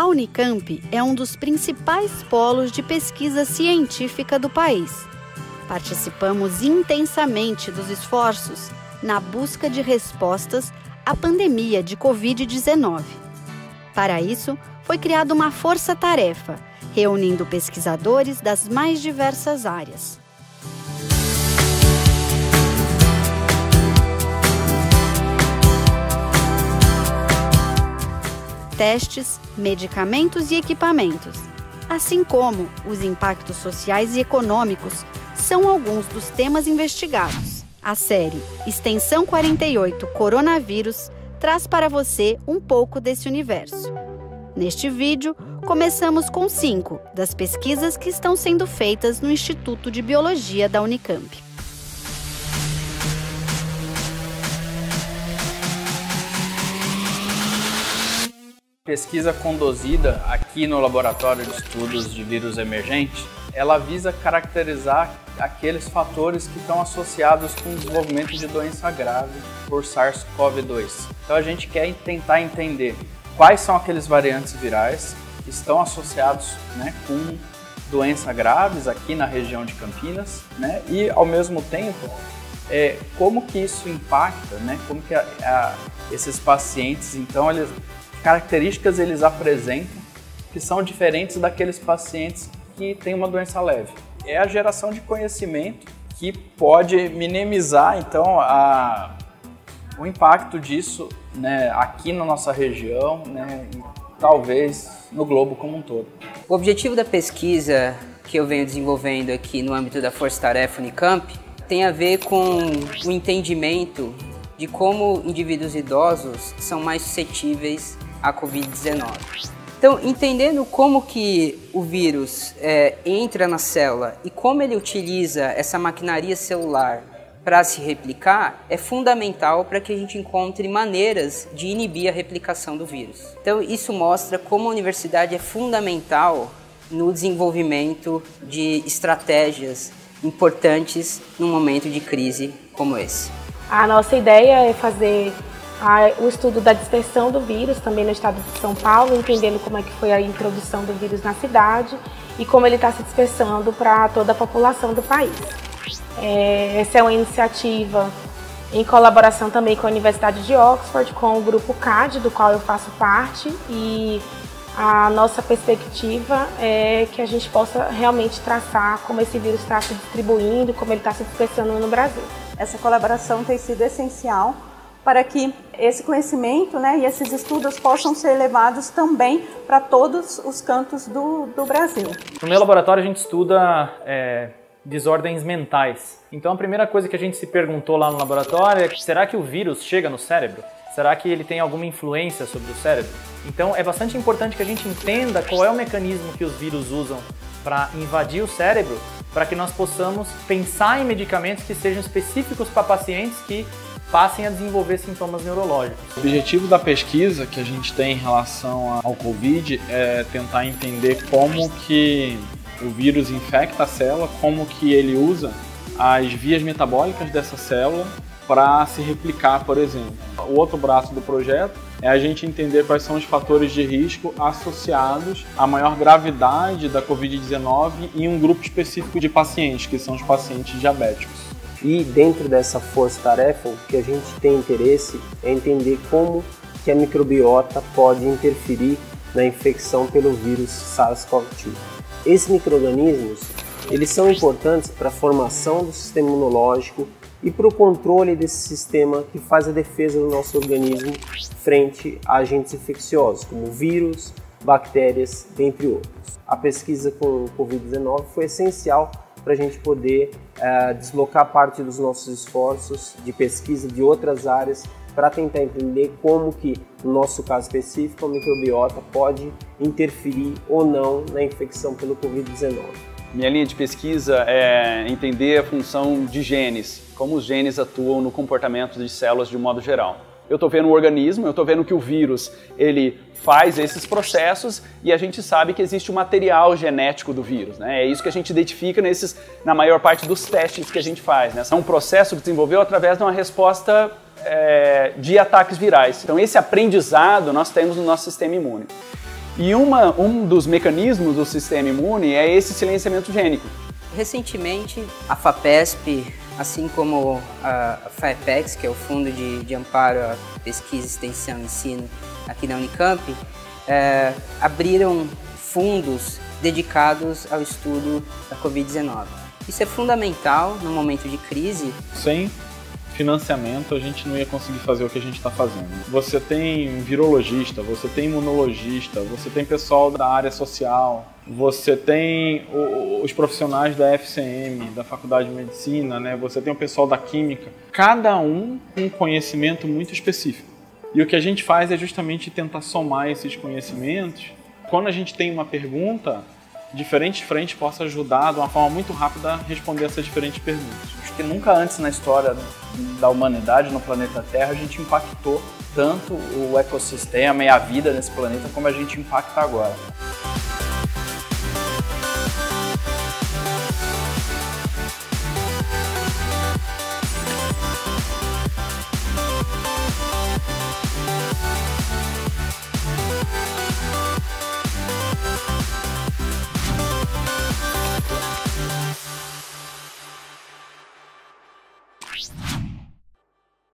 A Unicamp é um dos principais polos de pesquisa científica do país. Participamos intensamente dos esforços na busca de respostas à pandemia de Covid-19. Para isso, foi criada uma força-tarefa, reunindo pesquisadores das mais diversas áreas. Testes, medicamentos e equipamentos, assim como os impactos sociais e econômicos, são alguns dos temas investigados. A série Extensão 48 Coronavírus traz para você um pouco desse universo. Neste vídeo, começamos com cinco das pesquisas que estão sendo feitas no Instituto de Biologia da Unicamp. Pesquisa conduzida aqui no Laboratório de Estudos de Vírus Emergente, ela visa caracterizar aqueles fatores que estão associados com o desenvolvimento de doença grave por SARS-CoV-2. Então a gente quer tentar entender quais são aqueles variantes virais que estão associados né, com doenças graves aqui na região de Campinas, né, e ao mesmo tempo é, como que isso impacta, né, como que a, a, esses pacientes então eles características eles apresentam que são diferentes daqueles pacientes que têm uma doença leve. É a geração de conhecimento que pode minimizar então a, o impacto disso né, aqui na nossa região, né, e talvez no globo como um todo. O objetivo da pesquisa que eu venho desenvolvendo aqui no âmbito da Força Tarefa Unicamp tem a ver com o entendimento de como indivíduos idosos são mais suscetíveis a Covid-19. Então, entendendo como que o vírus é, entra na célula e como ele utiliza essa maquinaria celular para se replicar é fundamental para que a gente encontre maneiras de inibir a replicação do vírus. Então, isso mostra como a universidade é fundamental no desenvolvimento de estratégias importantes num momento de crise como esse. A nossa ideia é fazer o estudo da dispersão do vírus também no estado de São Paulo, entendendo como é que foi a introdução do vírus na cidade e como ele está se dispersando para toda a população do país. É, essa é uma iniciativa em colaboração também com a Universidade de Oxford, com o grupo CAD, do qual eu faço parte, e a nossa perspectiva é que a gente possa realmente traçar como esse vírus está se distribuindo, como ele está se dispersando no Brasil. Essa colaboração tem sido essencial para que esse conhecimento né, e esses estudos possam ser levados também para todos os cantos do, do Brasil. No meu laboratório a gente estuda é, desordens mentais. Então a primeira coisa que a gente se perguntou lá no laboratório é será que o vírus chega no cérebro? Será que ele tem alguma influência sobre o cérebro? Então é bastante importante que a gente entenda qual é o mecanismo que os vírus usam para invadir o cérebro, para que nós possamos pensar em medicamentos que sejam específicos para pacientes que passem a desenvolver sintomas neurológicos. O objetivo da pesquisa que a gente tem em relação ao Covid é tentar entender como que o vírus infecta a célula, como que ele usa as vias metabólicas dessa célula para se replicar, por exemplo. O outro braço do projeto é a gente entender quais são os fatores de risco associados à maior gravidade da Covid-19 em um grupo específico de pacientes, que são os pacientes diabéticos. E dentro dessa força-tarefa, o que a gente tem interesse é entender como que a microbiota pode interferir na infecção pelo vírus SARS-CoV-2. Esses microrganismos, eles são importantes para a formação do sistema imunológico e para o controle desse sistema que faz a defesa do nosso organismo frente a agentes infecciosos, como vírus, bactérias, dentre outros. A pesquisa com o Covid-19 foi essencial para a gente poder uh, deslocar parte dos nossos esforços de pesquisa de outras áreas para tentar entender como que, no nosso caso específico, a microbiota pode interferir ou não na infecção pelo Covid-19. Minha linha de pesquisa é entender a função de genes, como os genes atuam no comportamento de células de um modo geral eu estou vendo o organismo, eu estou vendo que o vírus ele faz esses processos e a gente sabe que existe o material genético do vírus. Né? É isso que a gente identifica nesses, na maior parte dos testes que a gente faz. Né? É um processo que desenvolveu através de uma resposta é, de ataques virais. Então esse aprendizado nós temos no nosso sistema imune. E uma, um dos mecanismos do sistema imune é esse silenciamento gênico. Recentemente, a FAPESP, assim como a FAEPEX, que é o Fundo de, de Amparo à Pesquisa, Extensão e Ensino aqui na Unicamp, é, abriram fundos dedicados ao estudo da Covid-19. Isso é fundamental no momento de crise. Sem financiamento, a gente não ia conseguir fazer o que a gente está fazendo. Você tem virologista, você tem imunologista, você tem pessoal da área social, você tem os profissionais da FCM, da Faculdade de Medicina, né? você tem o pessoal da Química, cada um com um conhecimento muito específico. E o que a gente faz é justamente tentar somar esses conhecimentos. Quando a gente tem uma pergunta, diferentes frentes possam ajudar de uma forma muito rápida a responder essas diferentes perguntas. Acho que nunca antes na história da humanidade no planeta Terra a gente impactou tanto o ecossistema e a vida nesse planeta como a gente impacta agora.